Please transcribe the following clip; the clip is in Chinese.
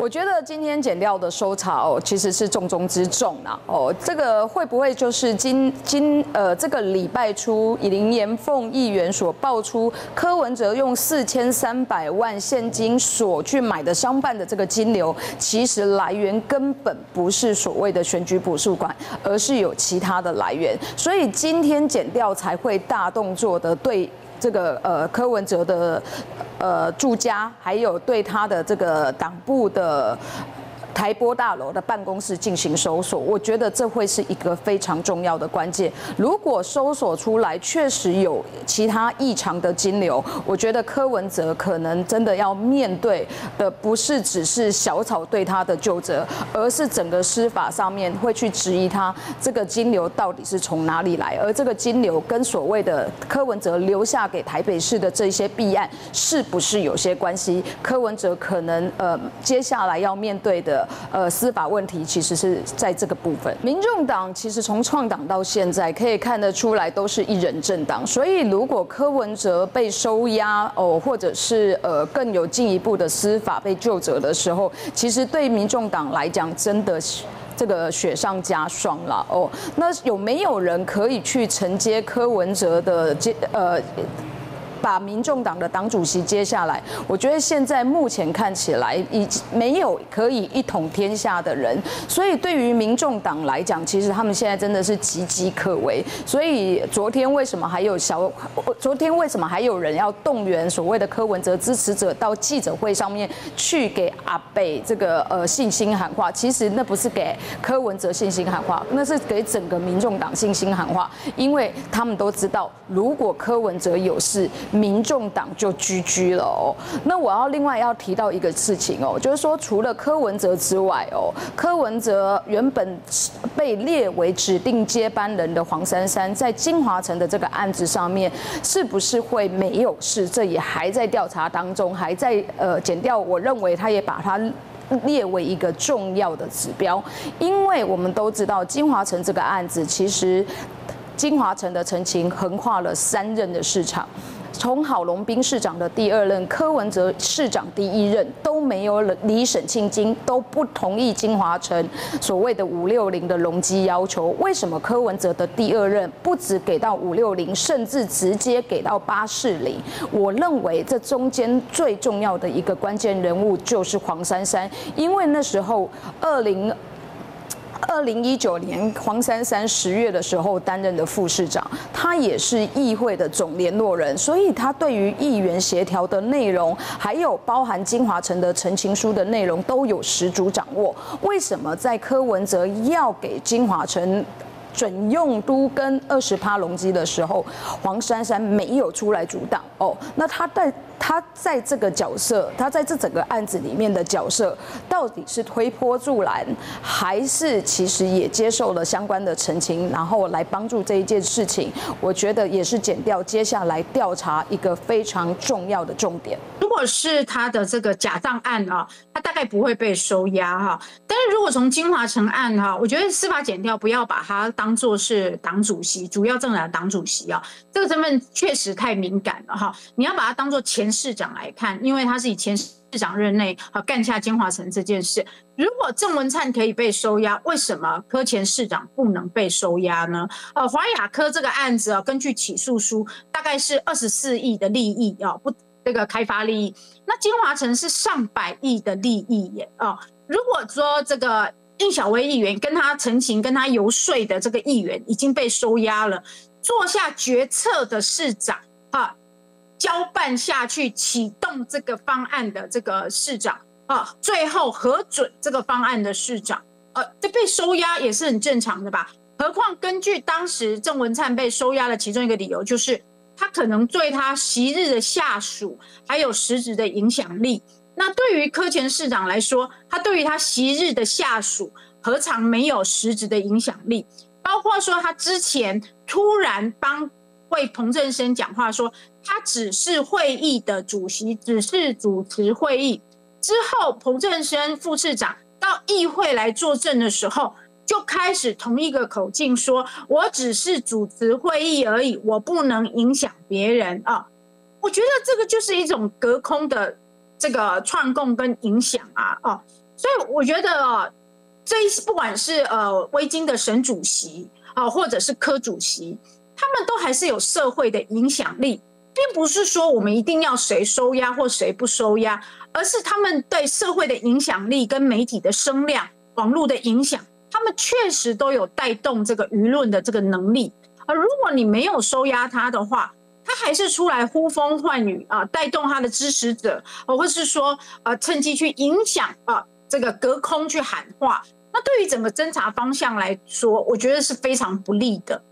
我觉得今天剪掉的收查哦，其实是重中之重啦。哦，这个会不会就是今今呃这个礼拜初林延凤议员所爆出柯文哲用四千三百万现金所去买的商办的这个金流，其实来源根本不是所谓的选举补助款，而是有其他的来源。所以今天剪掉才会大动作的对。这个呃柯文哲的呃住家，还有对他的这个党部的。台波大楼的办公室进行搜索，我觉得这会是一个非常重要的关键。如果搜索出来确实有其他异常的金流，我觉得柯文哲可能真的要面对的不是只是小草对他的救责，而是整个司法上面会去质疑他这个金流到底是从哪里来，而这个金流跟所谓的柯文哲留下给台北市的这些弊案是不是有些关系？柯文哲可能呃接下来要面对的。呃，司法问题其实是在这个部分。民众党其实从创党到现在，可以看得出来都是一人政党。所以，如果柯文哲被收押哦，或者是呃更有进一步的司法被救责的时候，其实对民众党来讲，真的是这个雪上加霜了哦。那有没有人可以去承接柯文哲的接呃？把民众党的党主席接下来，我觉得现在目前看起来已没有可以一统天下的人，所以对于民众党来讲，其实他们现在真的是岌岌可危。所以昨天为什么还有小，昨天为什么还有人要动员所谓的柯文哲支持者到记者会上面去给阿北这个呃信心喊话？其实那不是给柯文哲信心喊话，那是给整个民众党信心喊话，因为他们都知道，如果柯文哲有事。民众党就居居了哦。那我要另外要提到一个事情哦，就是说除了柯文哲之外哦，柯文哲原本被列为指定接班人的黄珊珊，在金华城的这个案子上面，是不是会没有事？这也还在调查当中，还在呃减掉。我认为他也把它列为一个重要的指标，因为我们都知道金华城这个案子，其实金华城的陈情横跨了三任的市场。从郝龙斌市长的第二任，柯文哲市长第一任都没有离省庆金，都不同意金华城所谓的五六零的容积要求。为什么柯文哲的第二任不止给到五六零，甚至直接给到八四零？我认为这中间最重要的一个关键人物就是黄珊珊，因为那时候二零。二零一九年，黄珊珊十月的时候担任的副市长，他也是议会的总联络人，所以他对于议员协调的内容，还有包含金华城的陈情书的内容，都有十足掌握。为什么在柯文哲要给金华城？准用都跟二十趴隆基的时候，黄珊珊没有出来阻挡哦。那他在他在这个角色，他在这整个案子里面的角色，到底是推波助澜，还是其实也接受了相关的澄清，然后来帮助这一件事情？我觉得也是减掉接下来调查一个非常重要的重点。如果是他的这个假账案啊，他大概不会被收押哈。如果从金华城案哈，我觉得司法减掉不要把它当做是党主席主要政党党主席啊，这个身份确实太敏感了哈。你要把它当做前市长来看，因为他是以前市长任内啊干下金华城这件事。如果郑文灿可以被收押，为什么柯前市长不能被收押呢？呃，华雅科这个案子啊，根据起诉书，大概是二十四亿的利益啊，不这个开发利益。那金华城是上百亿的利益耶啊。如果说这个。应小薇议员跟他陈情、跟他游说的这个议员已经被收押了，做下决策的市长啊，交办下去启动这个方案的这个市长啊，最后核准这个方案的市长，呃，这被收押也是很正常的吧？何况根据当时郑文灿被收押的其中一个理由，就是他可能对他昔日的下属还有实质的影响力。那对于柯前市长来说，他对于他昔日的下属何尝没有实质的影响力？包括说他之前突然帮为彭正生讲话，说他只是会议的主席，只是主持会议。之后彭正生副市长到议会来作证的时候，就开始同一个口径说：“我只是主持会议而已，我不能影响别人啊。”我觉得这个就是一种隔空的。这个串供跟影响啊，哦，所以我觉得啊，这一不管是呃微金的省主席啊，或者是科主席，他们都还是有社会的影响力，并不是说我们一定要谁收押或谁不收押，而是他们对社会的影响力跟媒体的声量、网络的影响，他们确实都有带动这个舆论的这个能力。而如果你没有收押他的话，他还是出来呼风唤雨啊，带动他的支持者，或者是说呃趁机去影响啊这个隔空去喊话，那对于整个侦查方向来说，我觉得是非常不利的。